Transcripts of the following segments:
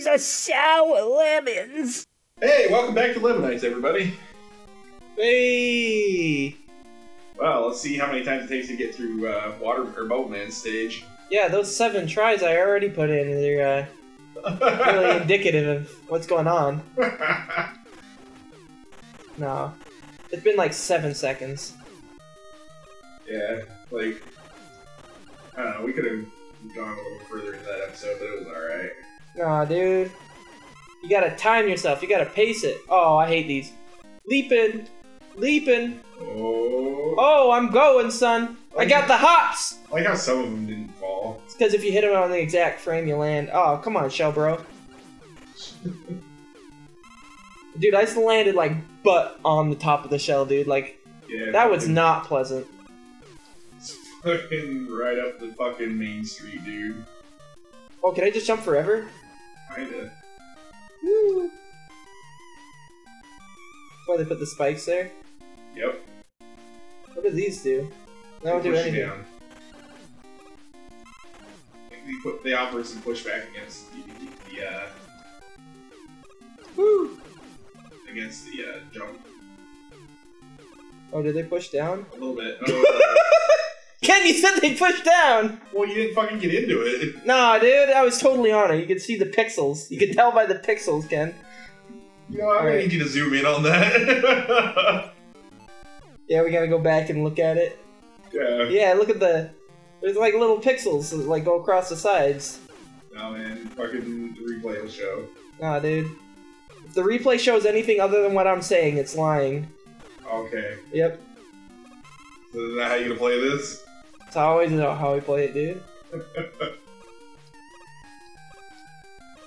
These are sour lemons. Hey, welcome back to Lemon Knights, everybody. Hey! Well, let's see how many times it takes to get through uh, Water or Boatman stage. Yeah, those seven tries I already put in, they're uh, really indicative of what's going on. No. It's been like seven seconds. yeah, like I don't know. We could have gone a little further in that episode, but it was all right. Nah, dude. You gotta time yourself, you gotta pace it. Oh, I hate these. Leaping! Leaping! Oh, Oh, I'm going, son! I got the hops! I like how some of them didn't fall. It's because if you hit them on the exact frame, you land. Oh, come on, shell bro. Dude, I just landed like butt on the top of the shell, dude. Like, Yeah, that was not pleasant. it's fucking right up the fucking main street, dude. Oh, can I just jump forever? Kinda. Woo! Why they put the spikes there. Yep. What do these do? They don't do anything. down. They put they offer some pushback against the, the uh, Woo! against the uh, jump Oh, did they push down? a little bit. Oh, Ken, you said they pushed down! well, you didn't fucking get into it. Nah, dude, I was totally on it. You could see the pixels. You could tell by the pixels, Ken. You know, I'm gonna Alright. need you to zoom in on that. Yeah, we gotta go back and look at it. yeah. Yeah, look at the. There's like little pixels that like go across the sides. No man, fucking the replay will show. Nah, dude. If the replay shows anything other than what I'm saying, it's lying. Okay. Yep. So is that how you gonna play this? It's always how we play it, dude.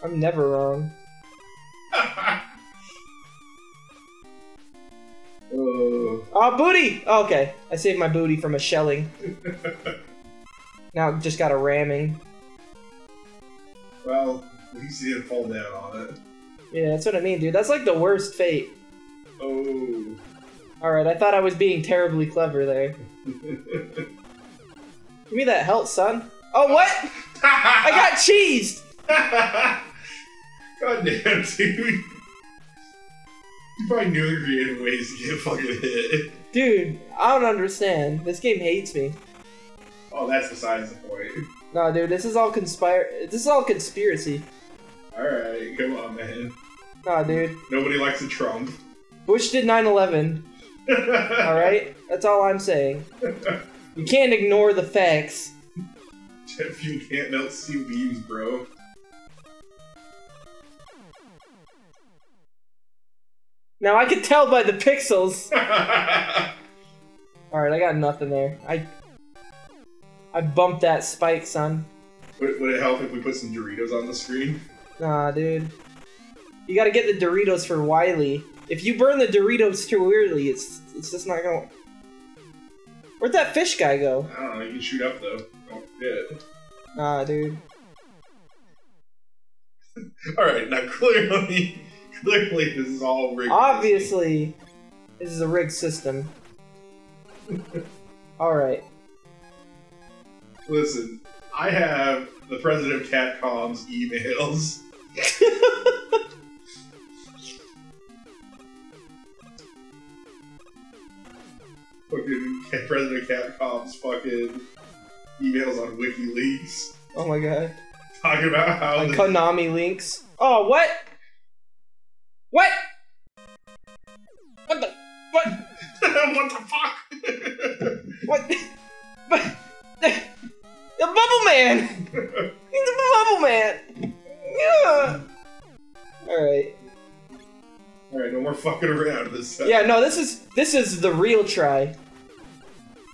I'm never wrong. oh. Oh, booty! Oh, okay, I saved my booty from a shelling. now just got a ramming. Well, at least you didn't fall down on it. Yeah, that's what I mean, dude. That's like the worst fate. Oh. Alright, I thought I was being terribly clever there. Give me that health, son. Oh, what? I got cheesed! God damn, dude. You probably knew the creative ways to get fucking hit. Dude, I don't understand. This game hates me. Oh, that's besides the point. No, dude, this is all conspire. This is all conspiracy. Alright, come on, man. Nah, dude. Nobody likes a Trump. Bush did 9/11. All right, that's all I'm saying. You can't ignore the facts. Jet you can't melt steel beams, bro. Now I can tell by the pixels. All right, I got nothing there. I I bumped that spike, son. would, would it help if we put some Doritos on the screen? Nah, dude. You gotta get the Doritos for Wily. If you burn the Doritos too early, it's it's just not gonna. Where'd that fish guy go? I don't know, you can shoot up though. Oh, don't forget. Nah, dude. Alright, now clearly, clearly this is all rigged. Obviously, this is a rigged system. Alright. Listen, I have the president of Capcom's emails. Fucking president Capcom's fucking emails on WikiLeaks Oh my god. talking about how the- Konami links. Oh, what? What? What the? What? what the fuck? What? But the, the Bubble Man. He's the Bubble Man. Yeah. All right. All right, no more fucking around this time. Yeah. No. This is this is the real try.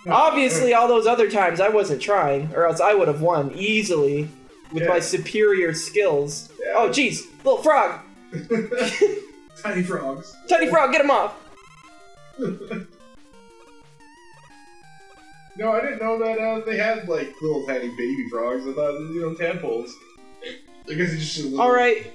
Obviously, all those other times I wasn't trying, or else I would have won easily with my superior skills. Yeah. Oh, jeez, little frog, Tiny frogs. tiny frog, get him off. No, I didn't know that uh, they had like little tiny baby frogs. I thought you know tadpoles. I guess it's just a little All right.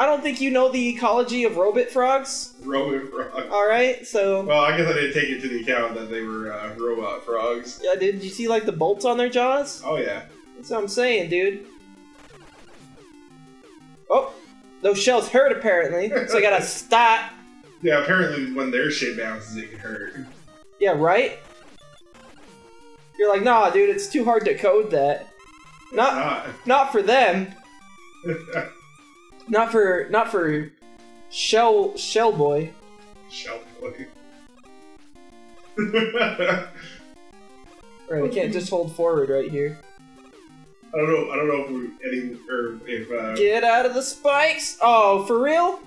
I don't think you know the ecology of robot frogs. robot frog. All right, so Well, I guess I didn't take into the account that they were uh, robot frogs. yeah, did you see like the bolts on their jaws? Oh yeah. That's what I'm saying, dude. Oh, Those shells hurt apparently, so I gotta stop. Yeah, apparently when their shit bounces, it can hurt. Yeah, right? You're like, nah, dude, it's too hard to code that. Not, Not. not for them. Not for, not for Shell, Shell Boy. Shell boy. Right, I can't just hold forward right here. I don't know. I don't know if we're any or if uh, Get out of the spikes! Oh, for real?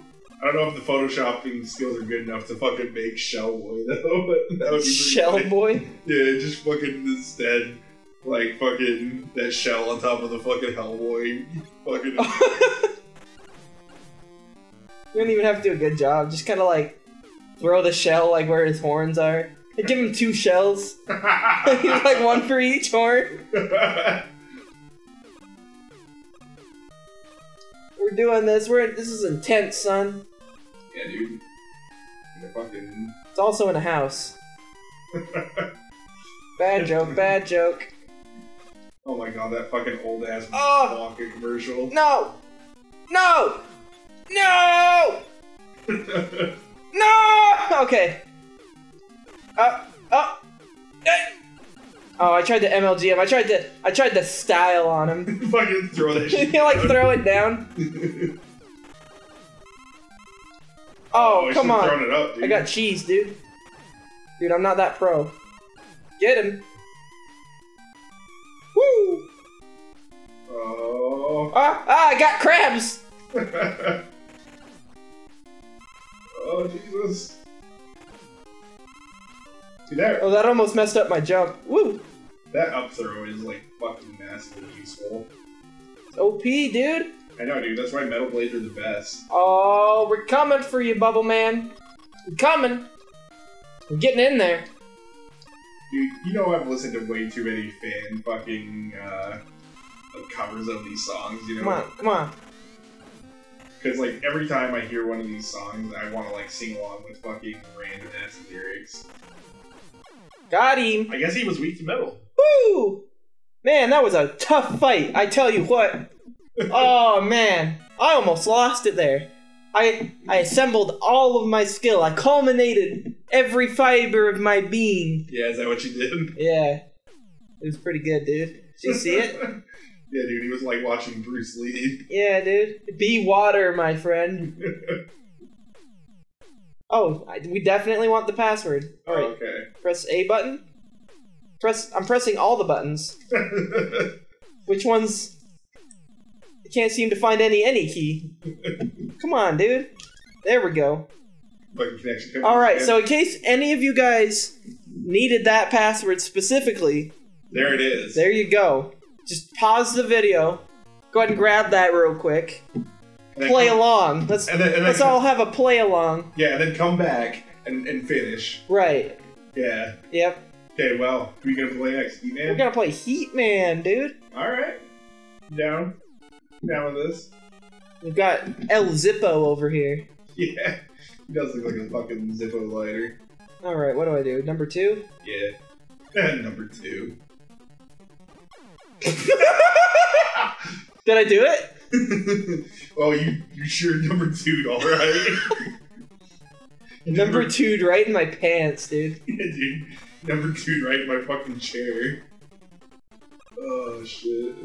I don't know if the photoshopping skills are good enough to fucking make Shell Boy though. But that would be Shell funny. Boy? Yeah, just fucking instead, like fucking that shell on top of the fucking Hellboy. Fucking. You don't even have to do a good job. Just kind of like throw the shell like where his horns are. They give him two shells. like one for each horn. We're doing this. We're this is intense, son. yeah, dude. Fucking. It's also in a house. Bad joke. Bad joke. Oh my god, that fucking old ass Oh! commercial. No. No. No. No. Okay. Uh. Oh. Eh. Oh, I tried to MLG him. I tried to. I tried to style on him. fucking throw that shit. you like throw it down. Oh, I come on. Up. I got cheese, dude. Dude, I'm not that pro. Get him. Woo! Oh. Ah, ah, I got crabs! Oh Jesus. See that Oh, that almost messed up my jump. Woo! that up throw is like fucking massively useful. It's OP, dude. I know, dude. That's why metal blades are the best. Oh, we're coming for you, Bubble Man. We're coming. We're getting in there. Dude, you know I've listened to way too many fan fucking uh, like covers of these songs. You know? Come on, come on. Because like every time I hear one of these songs, I want to like sing along with fucking random ass lyrics. Got him. I guess he was weak to metal. Woo! Man, that was a tough fight. I tell you what. Oh man, I almost lost it there. I I assembled all of my skill. I culminated every fiber of my being. Yeah, is that what you did? Yeah, it was pretty good, dude. Did you see it? yeah, dude. He was like watching Bruce Lee. Yeah, dude. Be water, my friend. Oh, I, we definitely want the password. All right, okay. press A button. Press. I'm pressing all the buttons. Which ones? I can't seem to find any any key. Come on, dude. There we go. All right. So in case any of you guys needed that password specifically, there it is. there you go. Just pause the video. Go ahead and grab that real quick. Play come- along. Let's And then, and then let's come- all have a play along. Yeah, and then come back and, and finish. Right. Yeah. Yep. Okay, well, we gonna play next, Heat Man? We're gonna play Heat Man, dude. Alright. Down. Down with this. We've got El Zippo over here. Yeah. He does look like a fucking Zippo lighter. All right. What do I do? Number two. Yeah. Number two. Did I do it? oh, you you sure number two, alright? Number two, right in my pants, dude. Yeah, dude. Number two right in my fucking chair. Oh shit.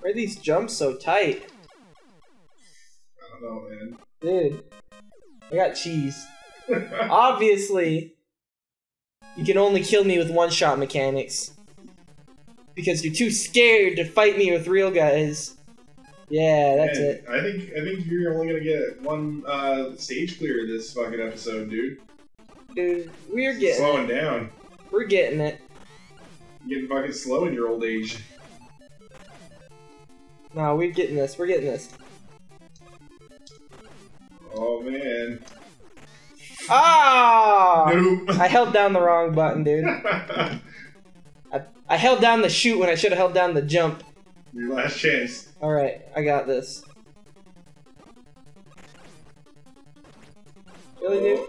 Why are these jumps so tight? I don't know, man. Dude, I got cheese. Obviously, you can only kill me with one shot mechanics. Because you're too scared to fight me with real guys. Yeah, that's Man, it. I think I think you're only gonna get one uh, stage clear this fucking episode, dude. Dude, we're getting it. Slowing down. We're getting it. You're getting fucking slow in your old age. No, we're getting this. We're getting this. Oh man. Ah! Nope. I held down the wrong button, dude. I, held down the shoot when I should have held down the jump. your last chance. Alright, I got this. Really, dude?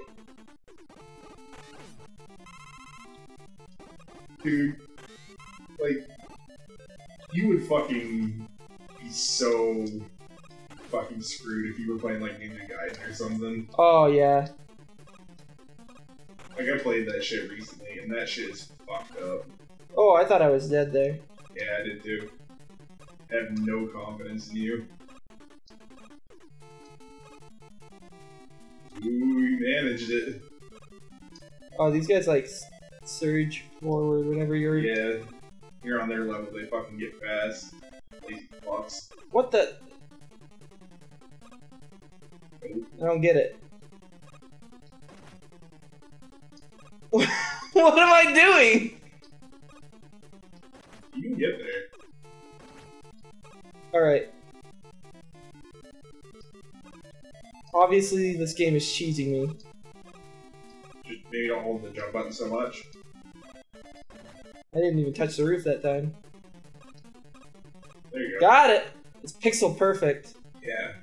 Dude. Like you would fucking be so fucking screwed if you were playing like Ninja Gaiden or something. Oh yeah. Like I played that shit recently, and that shit is fucked up. Oh, I thought I was dead there. Yeah, I did too. I have no confidence in you. Ooh, you managed it. Oh, these guys like surge forward whenever you're. Yeah, you're on their level. They fucking get fast. Lazy fucks. What the? I don't get it. what am I doing? You can get there. Alright. Obviously, this game is cheating me. Just maybe don't hold the jump button so much. I didn't even touch the roof that time. There you go. Got it! It's pixel perfect. Yeah,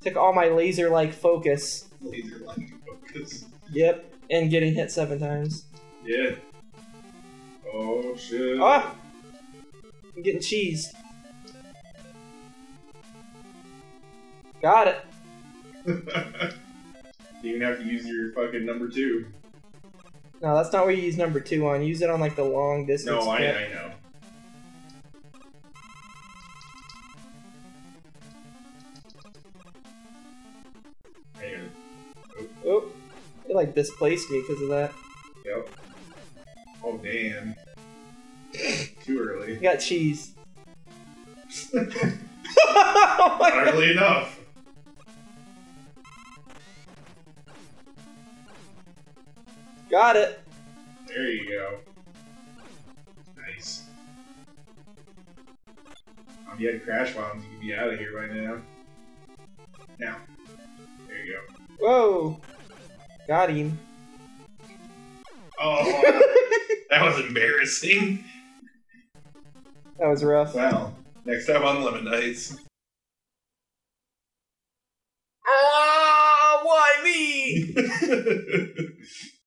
Took all my laser like focus. laser light focus. Yep. And getting hit seven times. Yeah. Oh shit. Ah! I'm getting cheese. Got it. you gonna have to use your fucking number two. No, that's not where you use number two on. Use it on like the long distance. No, I. I know. Oh, it like displaced me because of that. Yep. Oh damn. Too early. I got cheese. oh my Not God. early enough. Got it. There you go. Nice. Um, you had crash bombs, you could be out of here by now. Now. There you go. Whoa. Got him. Oh, that was embarrassing. That was rough. Well, next time on Lemon Knights. Ah, why me?